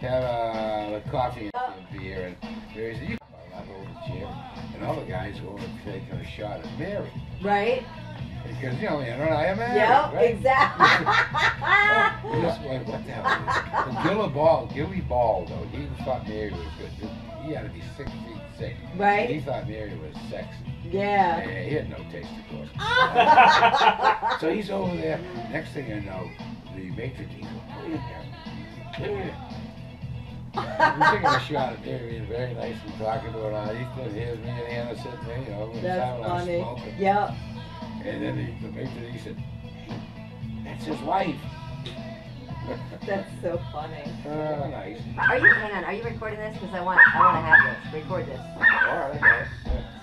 have uh, a coffee and some beer, and Mary said, "You I'll hold the chair," and all the guys go and taking a shot at Mary Right? because you know, you know, I am married, Yep, right? exactly. Oh, this one, what the hell? it? Gilly Ball, Gilly Ball, though, he thought Mary was good. He had to be six feet six. Right. He thought Mary was sexy. Yeah. Yeah, he had no taste, of course. So he's over there. Next thing I know, the maitre d' goes, "Wait a minute. We're taking a shot at Mary, being very nice and talking to her. And he stood here's me and Anna sitting there, you know, with That's having our funny. smoking. Yep. And then the, the maitre he said, "That's his wife." That's so funny. Oh, nice. Are you, hang on, are you recording this? Because I want, I want to have this. Record this. All right, okay.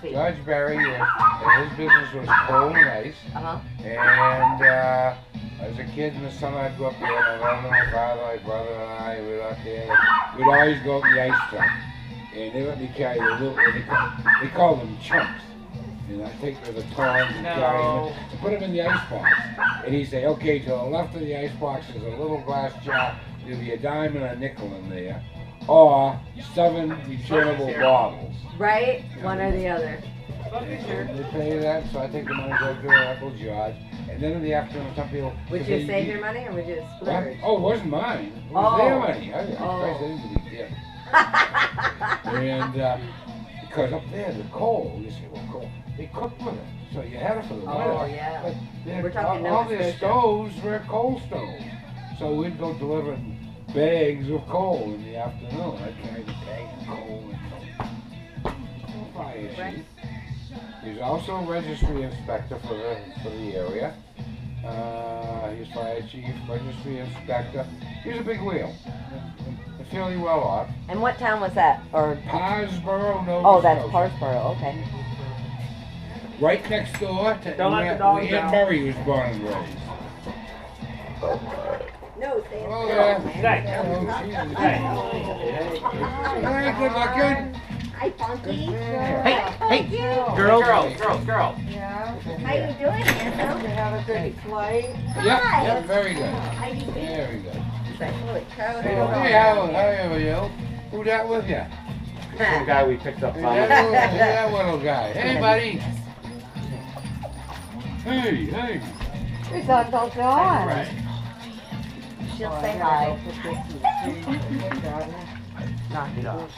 Sweet. George Barry, uh, and his business was coal and ice. Uh-huh. And uh, as a kid in the summer, I'd go up there. My mother, my father, my brother, and I would up there. We'd always go up the ice truck. And they let me carry the little, they call, they call them chunks. And I take the tongs and carry them and put them in the ice box. And he'd say, okay, to the left of the ice box is a little glass jar. There'll be a dime and a nickel in there. Or seven returnable bottles. Right? One or the other. They pay that, so I take the money, go to their Uncle George. And then in the afternoon, some people. Would they- you save your money or would you splurge? Oh, it wasn't mine. It was their Oh. money. I, I, Oh. Christ, I didn't believe them. And uh, because up there, the coal, you say, well, coal, they cook with it. So you had it for the winter. Oh, yeah. But We're talking all, all their stoves were coal stoves. So we'd go delivering bags of coal in the afternoon. I'd carry the bag of coal and coal. Fire. He's also a registry inspector for the, for the area. Uh, he's fire chief, registry inspector. He's a big wheel. Fairly well off. And what town was that? Or, Parrsboro, Nova oh, that's Scotia. Parrsboro, okay. Right next door to Don't let where, the dogs where Aunt out. Murray was born and raised. No, stay Oh, yeah. Hey. Hello, she's- Hey. Hey, good looking. Hi, Funky. Hey, hey, girls, girls, girls, girls. Yeah. How you doing, handsome? have a good flight. Yep, Hi. yep, very good. How you doing? Very good. Holy cow. Hey, how, how are you? Who that with you? Some guy we picked up Hey, from. that, little, hey, that little guy. Hey, buddy. Hey, hey. It's Uncle John. Right. She'll say hi. Knock it off.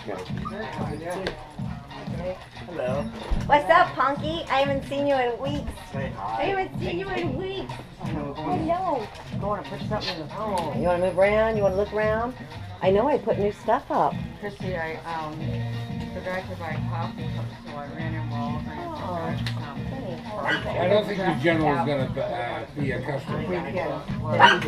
Hello. What's up, Punky? I haven't seen you in weeks. Say I haven't seen you in weeks. I know. I want to put something in the phone. You want to move around? You want to look around? I know I put new stuff up. Chrissy, I, um, forgot to buy coffee so I I don't think the general is gonna uh, be a customer. Weekend.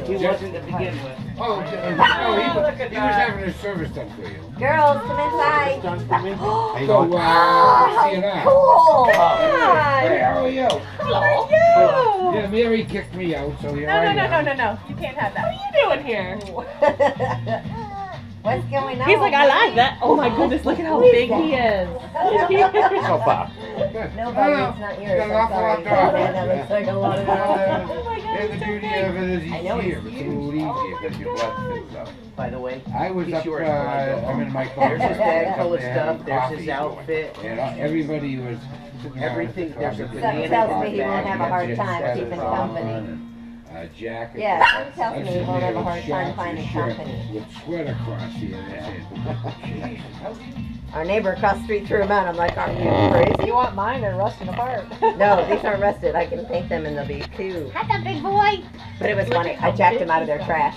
He wasn't to begin with. Oh, J- oh, he, he was having his service done for you. Girls, come inside. Done for me? So, uh, see you now. Cool. Hey, Hi. how are you? Hello. Yeah, Mary kicked me out, so here No, I no, no, am. no, no, no. You can't have that. What are you doing here? What's going on? He's like, I like that. Oh my goodness, look at how big he is. So far. No, No, buddy, no. it's not You yours. got an I'm awful sorry. lot to offer. That looks like a lot of Oh my God, and the so beauty big. of it is I he's know here. he's It's a little easier because your blood fills up. By the way, I was up, yours uh, I go I'm in my car. there's his bag full of Up there having stuff, there's his outfit. And everybody was Everything- there's a banana Something tells me he won't have a hard time keeping company. And A jacket. Yeah, something tells I'm me he won't have a with hard time finding company. With sweat across here. And I said, "Jeez, how Our neighbor across the street threw him out. I'm like, are you crazy? You want mine? They're rusting apart. No, these aren't rusted. I can paint them and they'll be cool. That's a big boy. But it was funny. I jacked him out of their trash.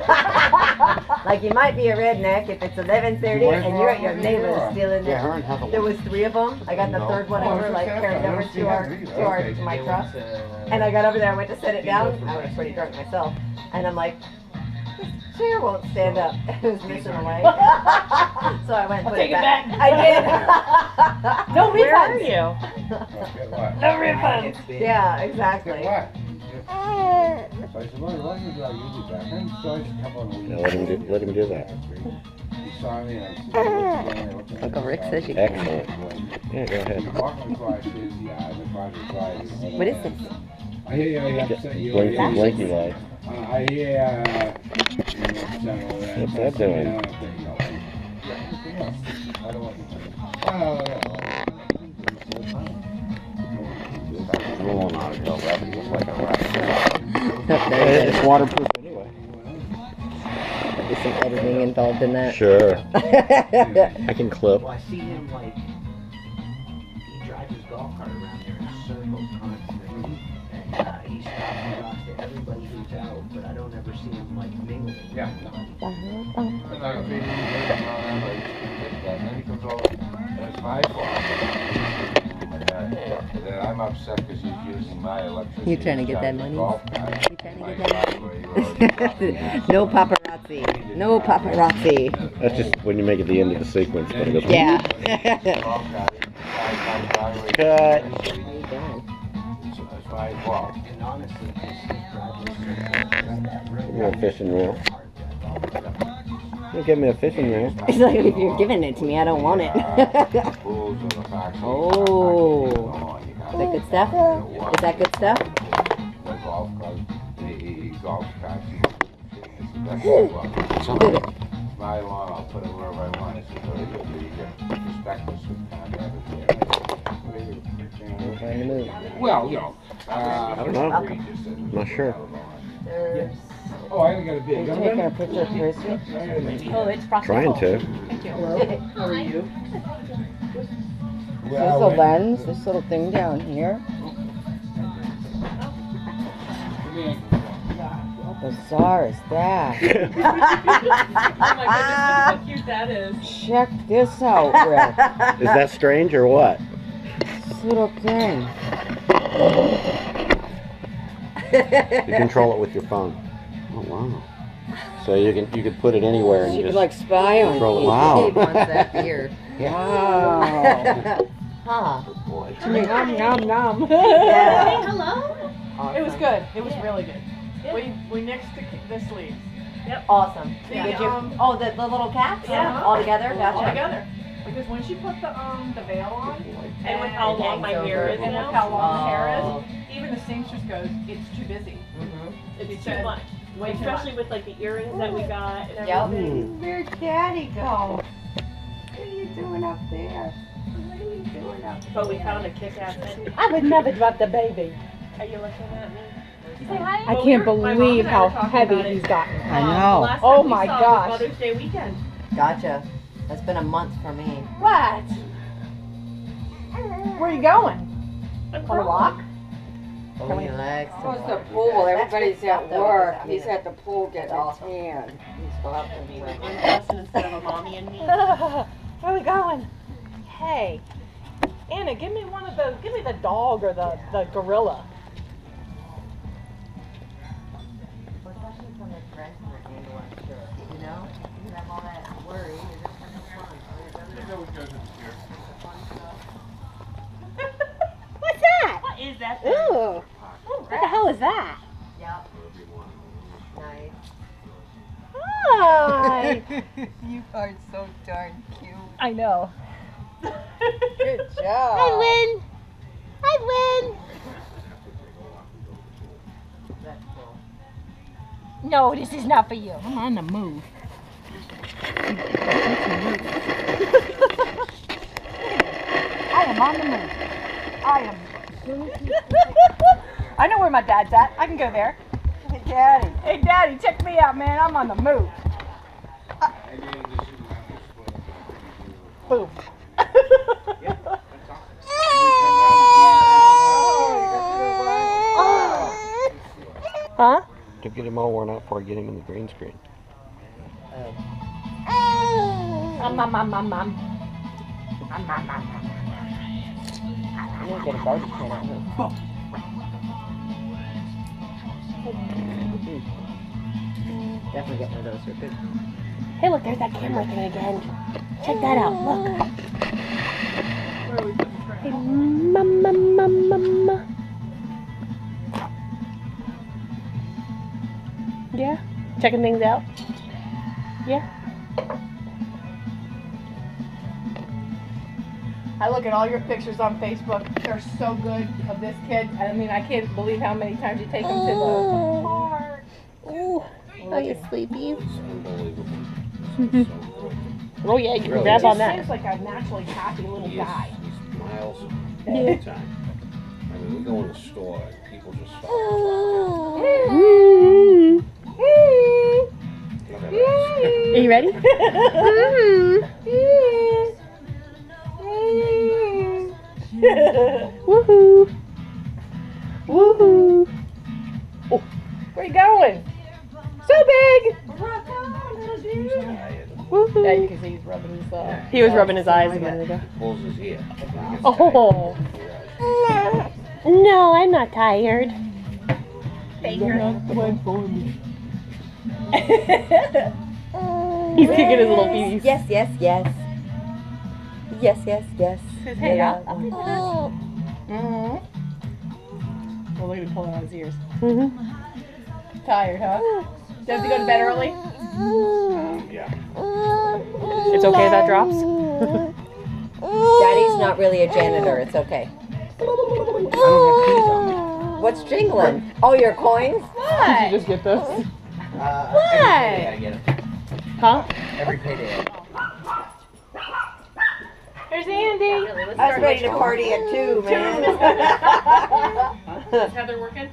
like you might be a redneck if it's 11:30 and you're at your neighbor's stealing Yeah, it. her and Heather. There was three of them. I got the No. third one Oh, over, it's like okay. carried I over don't to our that either. to our Okay. to my truck. And I got over there. I went to set it down. I was pretty drunk myself, and I'm like, this chair won't stand up. It was missing a leg. so I went and I'll put take it it back. back. I did. No Where are refunds. you? Get what? No refunds. Yeah, Get exactly. What? So I said, well, why don't you go back? And so I just come on. Yeah, let him do- let him do that. He saw me and I said, what's going on? What's going on? Uncle Rick says you can. Excellent. Yeah, go ahead. He walked across his yard, across his yard. What is this? I hear you upset you. Blinky, I hear- blinky light. Uh, I hear, uh, you know, son over there. What's that doing? Waterproof anyway. There's some editing involved in that. Sure. I can clip. Well, I see him like he drives his golf cart around there in circles constantly, and uh, he stops and talks to everybody who's out, but I don't ever see him like mingling. with Yeah. anybody. I'm not gonna be any good around there, but he's gonna get that. And then he comes over, and it's my fault. And, then I'm upset because he's using my electricity. You trying to get that money? His golf cart. You trying to My get that driveway road. no paparazzi. No paparazzi. That's just when you make it the end of the sequence. But it goes, Yeah. Golf cart, inside my. Cut. It's it's my fault. And honestly, his, his driveway's so close to that road. Give me a fishing reel. You give me a fishing reel. It's like if you're giving it to me, I don't want it. Is Bulls in the back seat. Oh. Is that good stuff? Is that good stuff? The golf cart, the the golf cart. It's the best one. My lawn, I'll put it wherever I want. It's really good. You get perspectives with kind of Trying to move. Well, you know. Uh, I don't know. I'm Not sure. There's. Oh, I only got a big. Taking a picture of Chrissy. Oh, it's frosted. Trying Pole. to. Thank you. How are you? Well, There's a lens, this little thing down here. Bizarre is that? Oh my goodness, look how cute that is. Check this out, Rick. Is that strange or what? This little thing. You control it with your phone. Oh wow. So you can you can put it anywhere and She just could like spy on control it. me. Wow. wants that beard. Wow. Huh. Boy. Nom nom nom. Yeah. hello? It was good. It was really good. We we nixed the, the sleeves. Awesome. The, Did you? um, Oh, the, the little caps? Yeah. All together? Gotcha. all together. Because when she put the um the veil on, And with how long my hair is and with how long the hair Oh. is, even the seamstress goes, it's too busy. Mhm. it's She too said- much. Way too Especially much. with like the earrings that we got and Yep. everything. Where'd Daddy go? What are you doing up there? What are you doing up there? But we found a kick-ass head. I would never drop the baby. Are you looking at me? I Well, can't we were- believe how heavy he's gotten. I know. the Oh my gosh. Mother's Day weekend. Gotcha. That's been a month for me. What? Where are you going? I'm On a walk? Oh, he likes to Goes to walk. pool, everybody's at work. because, I mean, He's at the pool getting a awesome. tan. He's got I mean, to like one person instead of a mommy and me. Where are we going? Hey, Anna, give me one of those. give me the dog or the, the gorilla. Especially from the grandparent angle, I'm sure. You know? You have all that worry. You're just having fun. What's that? What is that? Ooh. What the hell is that? Yep. Nice. Hi. You are so darn cute. I know. Good job. Hi, Lynn. Hi, Lynn. No, this is not for you. I'm on the move. I am on the move. I am. I know where my dad's at. I can go there. Hey, Daddy. Hey, Daddy, check me out, man. I'm on the move. Boom. huh? Don't get him all worn out before I get him in the green screen. Um, um, um, um, um. You didn't get a garbage can out here. Definitely get one of those for food. Hey, look, there's that camera thing again. Check that out. Look. Hey, mama, mama, mama. Yeah? Checking things out? Yeah? I look at all your pictures on Facebook. They're so good of this kid. I mean, I can't believe how many times you take him to the oh. park. Ooh. Oh, you sleepy? It's unbelievable. Oh yeah, you can Really grab on that. Seems like a naturally happy little He is- guy. he smiles all the time. I mean, we go in the store and people just stop. and talk. Look at us. Are you ready? Woohoo! Woohoo! Oh, where you going? So big! Woohoo! Yeah, you can see he's rubbing his. Uh, he was rubbing his eyes a minute ago. Pulls his ear. Oh. No, I'm not tired. He's kicking his little feet. Yes, yes, yes. Yes, yes, yes. Says, hey, Yeah. I'll- Oh. Mm-hmm. Well, look at him pulling out his ears. Mm-hmm. Tired, huh? Does he go to bed early? Yeah. It's okay if that drops? Daddy's not really a janitor. It's okay. I don't have keys on me. What's jingling? Oh, your coins? Did you just get those? Uh, What? Every payday I get 'em. Huh? Every payday. There's Andy. I was ready to party at two, man. Is Heather working?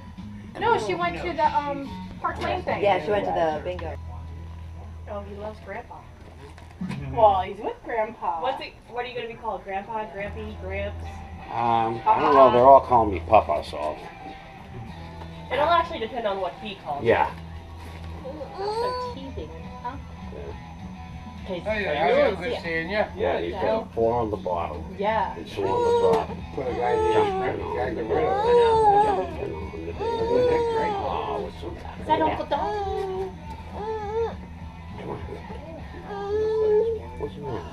No, she went to the um Park Lane thing. yeah, she went to the bingo. Oh, he loves Grandpa. Well, he's with Grandpa. What's it? What are you gonna be called? Grandpa, Grampy, Gramps? Um, I don't know. They're all calling me Papa, so It'll actually depend on what he calls. yeah. So teething. Hey, how's it good seeing you? Yeah, he's got four on the bottom Yeah. and two on the top. Put a guy there, you got the riddle. And on the day. Oh, it's so Is that Uncle Don? Come on. What's the matter?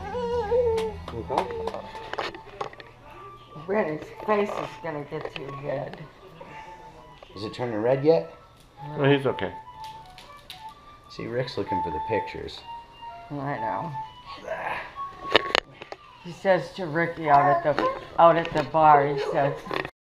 Okay. Brennan's face is gonna get too red. Is it turning red yet? Oh, he's okay. See, Rick's looking for the pictures. I know. He says to Ricky out at the out at the bar, he says,